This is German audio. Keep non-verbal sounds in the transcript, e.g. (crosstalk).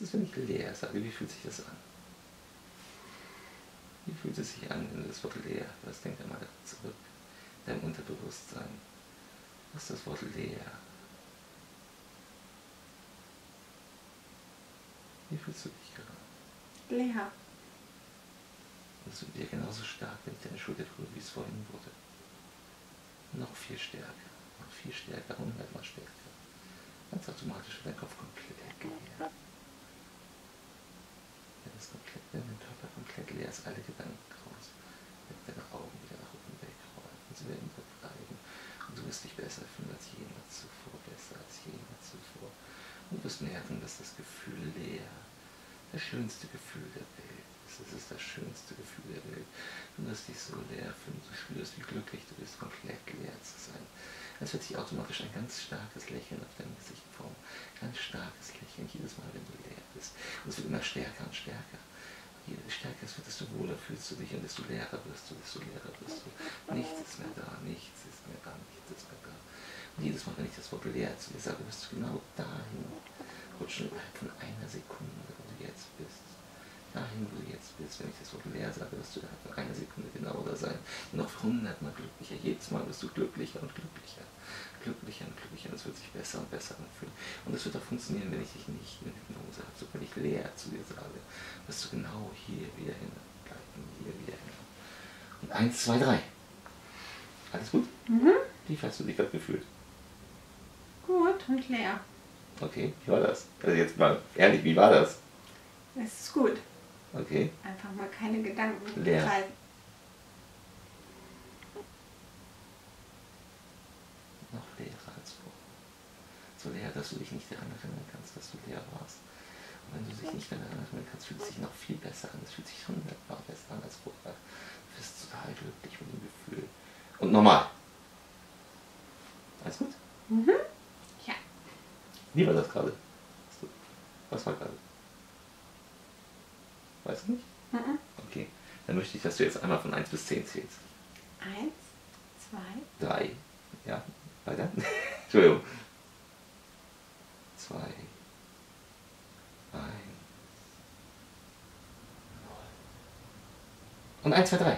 Was ist, wenn ich leer sage? Wie fühlt sich das an? Wie fühlt es sich an, wenn du das Wort leer hörst? Denk einmal zurück. Dein Unterbewusstsein. Was ist das Wort leer? Wie fühlst du dich gerade? Leer. Das wird dir genauso stark, wenn ich deine Schulter berühre, wie es vorhin wurde. Noch viel stärker, noch viel stärker, hundertmal stärker. Ganz automatisch wird dein Kopf komplett leer. Wenn es komplett, wenn dein Körper ist, alle Gedanken raus, wird deine Augen wieder nach oben wegrollen und sie werden bleiben. Und du wirst dich besser fühlen als jemals zuvor, besser als jemals zuvor. Und du wirst merken, dass das Gefühl leer das schönste Gefühl der Welt ist. Es ist das schönste Gefühl der Welt. Du wirst dich so leer fühlen, du spürst, wie glücklich du bist, komplett leer zu sein. Es wird sich automatisch ein ganz starkes Lächeln auf deinem Gesicht formen. Ganz starkes Lächeln jedes Mal, wenn du leer bist. Und es wird immer stärker und stärker. Je stärker es wird, desto wohler fühlst du dich und desto leerer wirst du, desto leerer wirst du. Nichts ist mehr da, nichts ist mehr da, nichts ist mehr da. Und jedes Mal, wenn ich das Wort leer zu dir sage, wirst du genau dahin rutschen innerhalb von einer Sekunde, wo du jetzt bist. Dahin, wo du jetzt bist, wenn ich das Wort leer sage, wirst du innerhalb von einer Sekunde genau da sein. Noch hundertmal glücklicher. Jedes Mal wirst du glücklicher und glücklicher. Glücklicher und glücklicher. Und es wird sich besser und besser anfühlen. Und es wird auch funktionieren, wenn ich dich nicht in Hypnose habe. So, wenn ich leer zu dir sage, wirst du genau hier wieder hingleiten, hier wieder hin. Und eins, zwei, drei. Alles gut? Mhm. Wie hast du dich gerade gefühlt? Gut und leer. Okay, wie war das? Also jetzt mal ehrlich, wie war das? Es ist gut. Okay. Einfach mal keine Gedanken Leer. treiben. Noch leerer als vorher. So leer, dass du dich nicht daran erinnern kannst, dass du leer warst. Und wenn du dich nicht daran erinnern kannst, fühlt es sich noch viel besser an. Es fühlt sich hundertmal besser an als vorher. Du bist total glücklich mit dem Gefühl. Und normal. Alles gut? Mhm. Ja. Wie war das gerade? Was war gerade? Weißt du nicht? Mhm. Okay. Dann möchte ich, dass du jetzt einmal von 1 bis 10 zählst. Eins, zwei, 3. Ja, weiter. (laughs) Entschuldigung. 2. 1. 0. Und 1, 2, 3.